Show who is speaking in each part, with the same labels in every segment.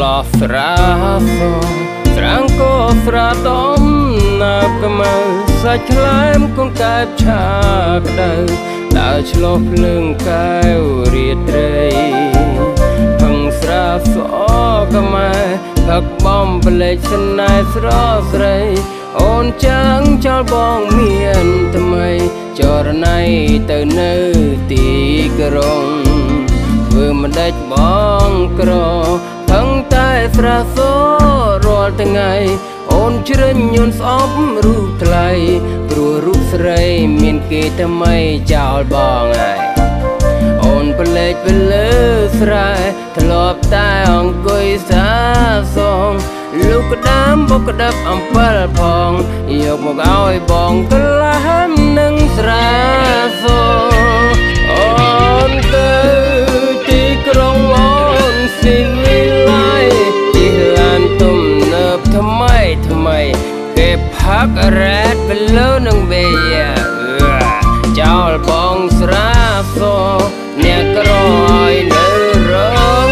Speaker 1: ស្រាសស្រាងក៏ស្រាដំណាបកមើសាច់ខ្លែមកូនកែបឆាក្ដៅដើរឆ្លោះភ្លើងកែវរៀតត្រីផឹងស្រាសខ្មែរផឹកបំប្លេចស្នេហ៍ស្រស់ស្រីអូនចាំងចោលបងមានថ្មីចរណៃទៅនៅទីក្រុងធ្វើមិនដេចបងក្រផឹង តែស្រះសរាល់ថ្ងៃអូនជ្រិញញន់ស្អប់រូបថ្លៃព្រោះរូបស្រីមានគេថ្មីចោលបងហើយអូនប្លែកទៅលើស្រែធ្លាប់តែអង្គុយសាសងលោកក្ដាមបុកក្តាប់អំពិលផងយកមកឲ្យបងក្លាមនឹងស្រា ករ៉ែតទៅលើនឹងវេយ៉ាចោលបងស្រាសអ្នកក្រឲ្យនៅរង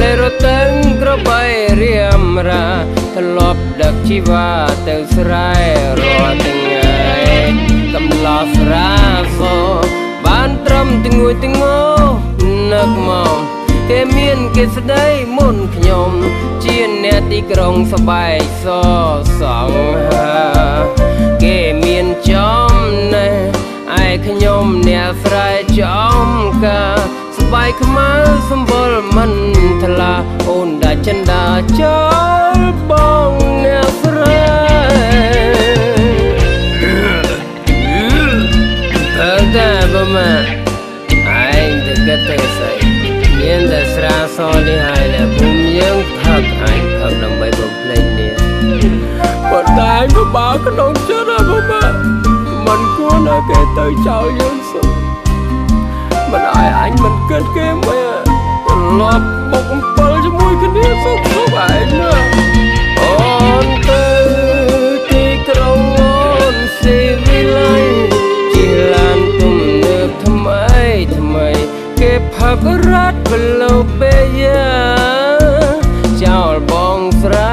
Speaker 1: លេរតឹងក្របីរៀមរាធ្លាប់ដឹកជីវ៉ាទៅស្រែរាល់ថ្ងៃកំឡោះស្រាសបានត្រឹមទាំងងួយទាំងងោនឹកមកគេមានគេស្ដីមុនខ្ញុំជាអ្នក ទីក្រុងសបែកសសងហាគេមានចំណេះឯខ្ញុំអ្នកស្រែចំកាស្បែកខ្មៅសម្បុរមិនថ្លាអូនដាច់ចិនដាចោលបងអ្នកស្រែអើតែបើមកឯងទៅកតែស្អីមានតែស្រាសនេះហើយដែលភូមិយើងផឹកអញ ប៉ុន្តែក៏បើក្នុងចិត្តហើយបើមកមិនគួរណាគេទៅចោលយើងសុំមិនឲ្យអញមិនគិតគេមកលាប់បុកអំពិលជាមួយគ្នាសុខសុខឯងណាអូនទៅទីក្រុងអូនស៊ីវិល័យជាឡានទំនើបថ្មីថ្មី គេផឹករត់បលោបេយ៉ាចោលបងស្រា